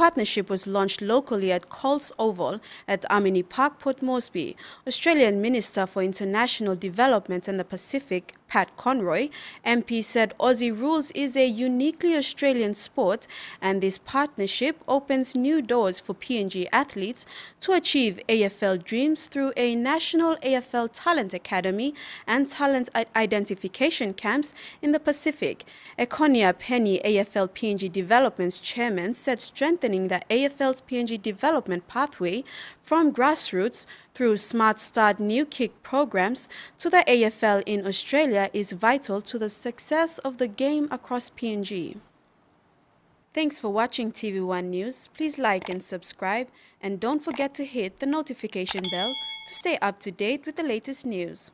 partnership was launched locally at Colts Oval at Amini Park, Port Moresby. Australian Minister for International Development and the Pacific, Pat Conroy, MP said Aussie Rules is a uniquely Australian sport and this partnership opens new doors for PNG athletes to achieve AFL dreams through a national AFL talent academy and talent identification camps in the Pacific. Ekonia Peni, AFL PNG Development's chairman, said strengthening the AFL's PNG development pathway from grassroots through Smart Start Niukick programs to the AFL in Australia is vital to the success of the game across PNG. Thanks for watching TVWAN News. Please like and subscribe and don't forget to hit the notification bell to stay up to date with the latest news.